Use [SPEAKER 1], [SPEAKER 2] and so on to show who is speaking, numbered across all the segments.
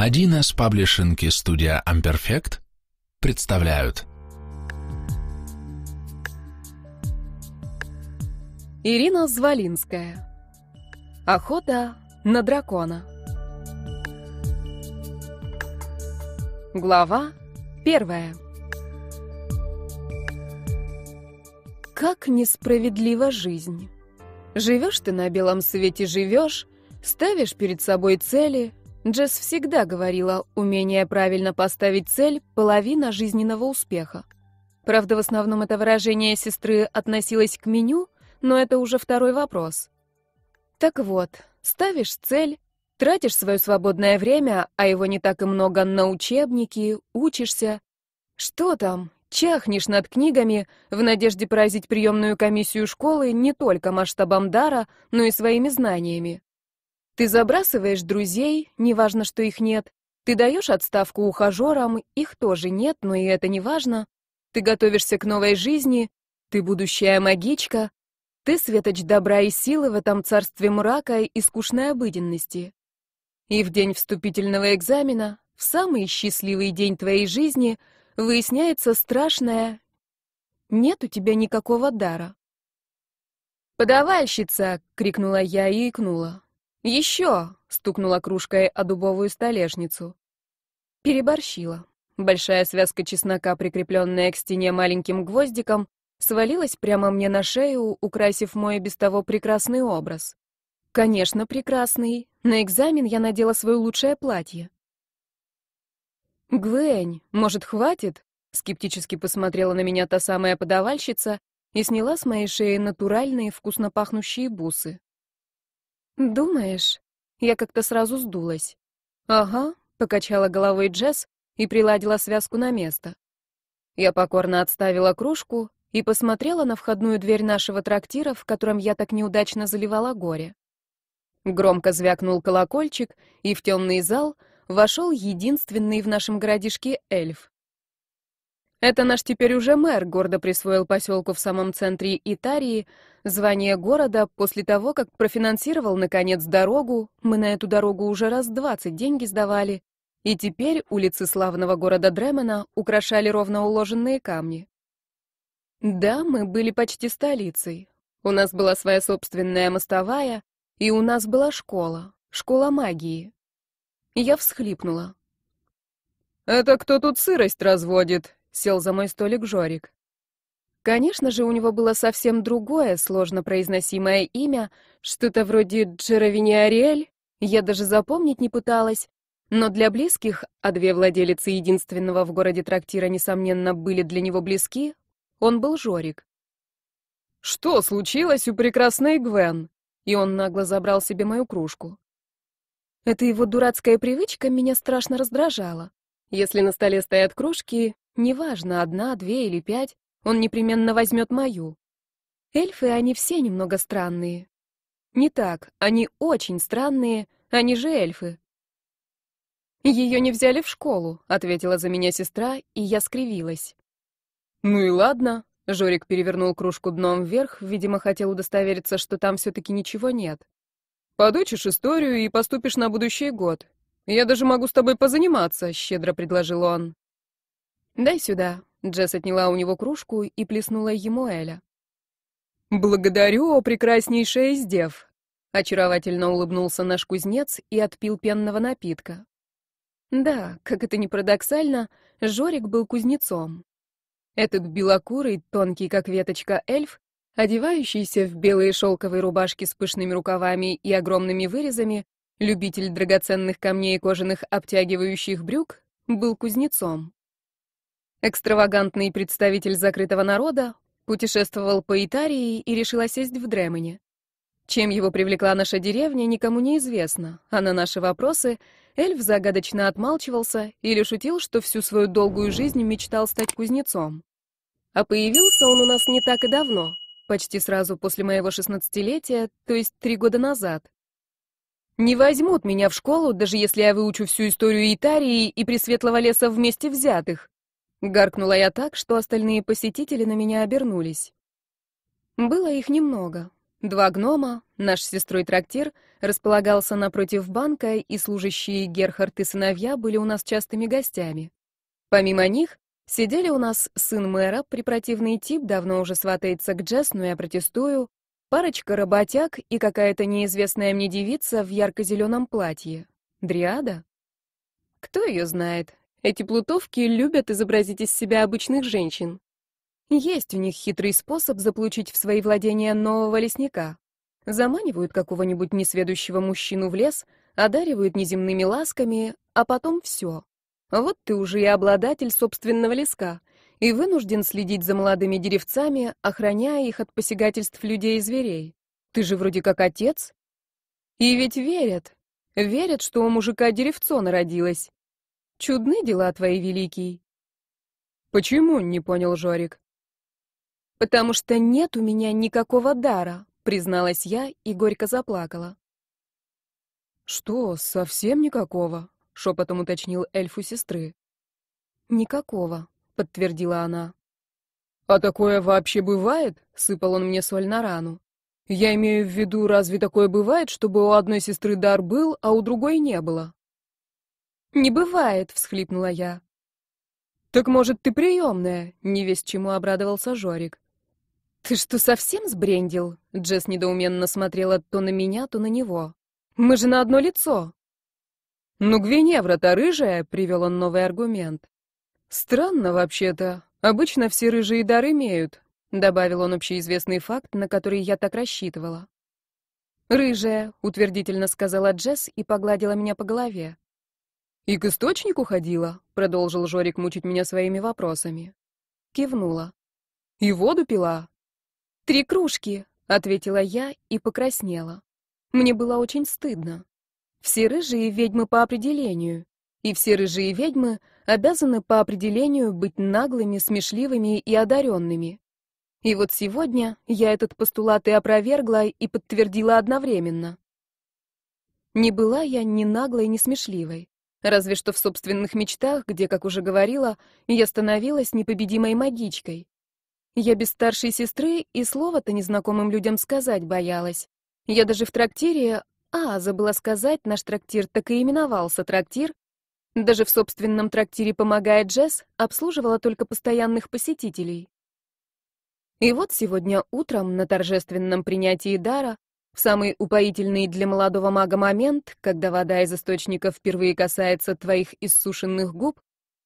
[SPEAKER 1] Один из паблишинг студия Amperfect представляют.
[SPEAKER 2] Ирина Звалинская Охота на дракона Глава первая. Как несправедлива жизнь. Живешь ты на белом свете, живешь, ставишь перед собой цели, Джесс всегда говорила, умение правильно поставить цель — половина жизненного успеха. Правда, в основном это выражение сестры относилось к меню, но это уже второй вопрос. Так вот, ставишь цель, тратишь свое свободное время, а его не так и много на учебники, учишься. Что там? Чахнешь над книгами в надежде поразить приемную комиссию школы не только масштабом дара, но и своими знаниями. Ты забрасываешь друзей, неважно, что их нет. Ты даешь отставку ухажерам, их тоже нет, но и это не важно. Ты готовишься к новой жизни, ты будущая магичка. Ты светоч добра и силы в этом царстве мрака и скучной обыденности. И в день вступительного экзамена, в самый счастливый день твоей жизни, выясняется страшное «нет у тебя никакого дара». «Подавальщица!» — крикнула я и икнула. «Еще!» — стукнула кружкой о дубовую столешницу. Переборщила. Большая связка чеснока, прикрепленная к стене маленьким гвоздиком, свалилась прямо мне на шею, украсив мой без того прекрасный образ. Конечно, прекрасный. На экзамен я надела свое лучшее платье. «Гвень, может, хватит?» — скептически посмотрела на меня та самая подавальщица и сняла с моей шеи натуральные вкусно пахнущие бусы. «Думаешь?» Я как-то сразу сдулась. «Ага», — покачала головой Джесс и приладила связку на место. Я покорно отставила кружку и посмотрела на входную дверь нашего трактира, в котором я так неудачно заливала горе. Громко звякнул колокольчик, и в темный зал вошел единственный в нашем городишке эльф. Это наш теперь уже мэр гордо присвоил поселку в самом центре Итарии звание города после того, как профинансировал, наконец, дорогу, мы на эту дорогу уже раз двадцать деньги сдавали, и теперь улицы славного города Дремена украшали ровно уложенные камни. Да, мы были почти столицей. У нас была своя собственная мостовая, и у нас была школа, школа магии. Я всхлипнула. «Это кто тут сырость разводит?» Сел за мой столик Жорик. Конечно же, у него было совсем другое, сложно произносимое имя, что-то вроде Джеровини Ариэль, я даже запомнить не пыталась, но для близких, а две владелицы единственного в городе трактира, несомненно, были для него близки, он был Жорик. «Что случилось у прекрасной Гвен?» И он нагло забрал себе мою кружку. Эта его дурацкая привычка меня страшно раздражала. Если на столе стоят кружки, Неважно, одна, две или пять, он непременно возьмет мою. Эльфы, они все немного странные. Не так, они очень странные, они же эльфы. Ее не взяли в школу, ответила за меня сестра, и я скривилась. Ну и ладно, Жорик перевернул кружку дном вверх, видимо, хотел удостовериться, что там все-таки ничего нет. Подучишь историю и поступишь на будущий год. Я даже могу с тобой позаниматься, щедро предложил он. «Дай сюда». Джесс отняла у него кружку и плеснула ему Эля. «Благодарю, о прекраснейшая из дев!» Очаровательно улыбнулся наш кузнец и отпил пенного напитка. Да, как это ни парадоксально, Жорик был кузнецом. Этот белокурый, тонкий как веточка эльф, одевающийся в белые шелковые рубашки с пышными рукавами и огромными вырезами, любитель драгоценных камней и кожаных обтягивающих брюк, был кузнецом. Экстравагантный представитель закрытого народа путешествовал по Итарии и решил сесть в Дремене. Чем его привлекла наша деревня, никому не известно, а на наши вопросы эльф загадочно отмалчивался или шутил, что всю свою долгую жизнь мечтал стать кузнецом. А появился он у нас не так и давно, почти сразу после моего шестнадцатилетия, то есть три года назад. Не возьмут меня в школу, даже если я выучу всю историю Итарии и Пресветлого леса вместе взятых. Гаркнула я так, что остальные посетители на меня обернулись. Было их немного. Два гнома, наш с сестрой трактир, располагался напротив банка, и служащие Герхард и сыновья были у нас частыми гостями. Помимо них, сидели у нас сын мэра, препротивный тип, давно уже сватается к Джесс, но я протестую, парочка работяг и какая-то неизвестная мне девица в ярко-зеленом платье. Дриада? Кто ее знает? Эти плутовки любят изобразить из себя обычных женщин. Есть у них хитрый способ заполучить в свои владения нового лесника. Заманивают какого-нибудь несведущего мужчину в лес, одаривают неземными ласками, а потом все. Вот ты уже и обладатель собственного леска, и вынужден следить за молодыми деревцами, охраняя их от посягательств людей и зверей. Ты же вроде как отец. И ведь верят. Верят, что у мужика деревцо народилось. Чудны дела твои, великий.
[SPEAKER 1] Почему, не понял Жорик.
[SPEAKER 2] «Потому что нет у меня никакого дара», — призналась я и горько заплакала.
[SPEAKER 1] «Что, совсем никакого?» — шепотом уточнил эльфу сестры.
[SPEAKER 2] «Никакого», — подтвердила она.
[SPEAKER 1] «А такое вообще бывает?» — сыпал он мне соль на рану. «Я имею в виду, разве такое бывает, чтобы у одной сестры дар был, а у другой не было?»
[SPEAKER 2] «Не бывает», — всхлипнула я.
[SPEAKER 1] «Так, может, ты приемная?» — не весь чему обрадовался Жорик.
[SPEAKER 2] «Ты что, совсем сбрендил?» Джесс недоуменно смотрела то на меня, то на него. «Мы же на одно лицо!»
[SPEAKER 1] «Ну, Гвиневра-то рыжая!» — привел он новый аргумент. «Странно, вообще-то. Обычно все рыжие дар имеют», — добавил он общеизвестный факт, на который я так рассчитывала.
[SPEAKER 2] «Рыжая», — утвердительно сказала Джесс и погладила меня по голове.
[SPEAKER 1] «И к источнику ходила?» — продолжил Жорик мучить меня своими вопросами.
[SPEAKER 2] Кивнула.
[SPEAKER 1] «И воду пила?»
[SPEAKER 2] «Три кружки», — ответила я и покраснела. Мне было очень стыдно. Все рыжие ведьмы по определению, и все рыжие ведьмы обязаны по определению быть наглыми, смешливыми и одаренными. И вот сегодня я этот постулат и опровергла, и подтвердила одновременно. Не была я ни наглой, ни смешливой. Разве что в собственных мечтах, где, как уже говорила, я становилась непобедимой магичкой. Я без старшей сестры и слова-то незнакомым людям сказать боялась. Я даже в трактире... А, забыла сказать, наш трактир так и именовался трактир. Даже в собственном трактире «Помогает Джесс» обслуживала только постоянных посетителей. И вот сегодня утром на торжественном принятии дара, в самый упоительный для молодого мага момент, когда вода из источника впервые касается твоих иссушенных губ,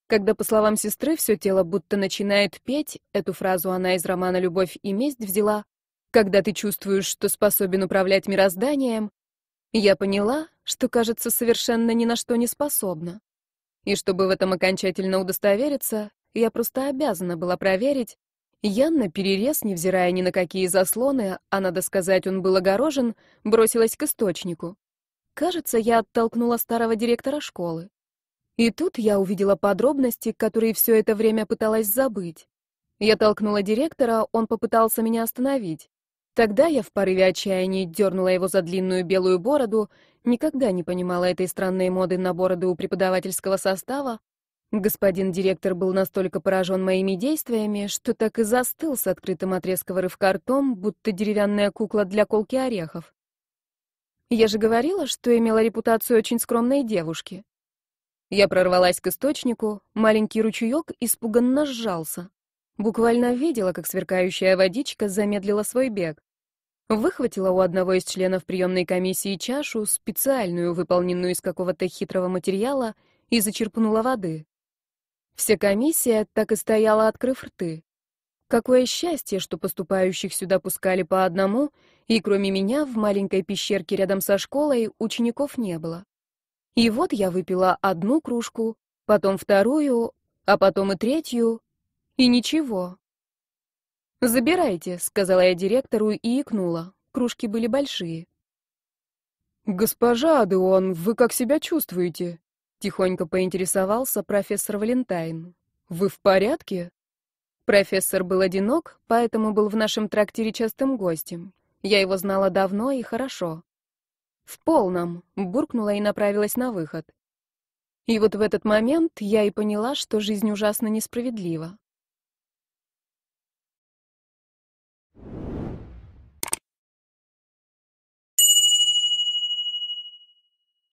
[SPEAKER 2] когда, по словам сестры, все тело будто начинает петь, эту фразу она из романа «Любовь и месть» взяла, когда ты чувствуешь, что способен управлять мирозданием, я поняла, что, кажется, совершенно ни на что не способна. И чтобы в этом окончательно удостовериться, я просто обязана была проверить, Ян на перерез, невзирая ни на какие заслоны, а, надо сказать, он был огорожен, бросилась к источнику. Кажется, я оттолкнула старого директора школы. И тут я увидела подробности, которые все это время пыталась забыть. Я толкнула директора, он попытался меня остановить. Тогда я в порыве отчаяния дернула его за длинную белую бороду, никогда не понимала этой странной моды на бороды у преподавательского состава. Господин директор был настолько поражен моими действиями, что так и застыл с открытым от резкого рывка ртом, будто деревянная кукла для колки орехов. Я же говорила, что имела репутацию очень скромной девушки. Я прорвалась к источнику, маленький ручеек испуганно сжался. Буквально видела, как сверкающая водичка замедлила свой бег. Выхватила у одного из членов приемной комиссии чашу, специальную, выполненную из какого-то хитрого материала, и зачерпнула воды. Вся комиссия так и стояла, открыв рты. Какое счастье, что поступающих сюда пускали по одному, и кроме меня в маленькой пещерке рядом со школой учеников не было. И вот я выпила одну кружку, потом вторую, а потом и третью, и ничего. «Забирайте», — сказала я директору и икнула. Кружки были большие.
[SPEAKER 1] «Госпожа Адеон, вы как себя чувствуете?» — тихонько поинтересовался профессор Валентайн. «Вы в порядке?»
[SPEAKER 2] Профессор был одинок, поэтому был в нашем трактире частым гостем. Я его знала давно и хорошо. «В полном», — буркнула и направилась на выход. И вот в этот момент я и поняла, что жизнь ужасно несправедлива.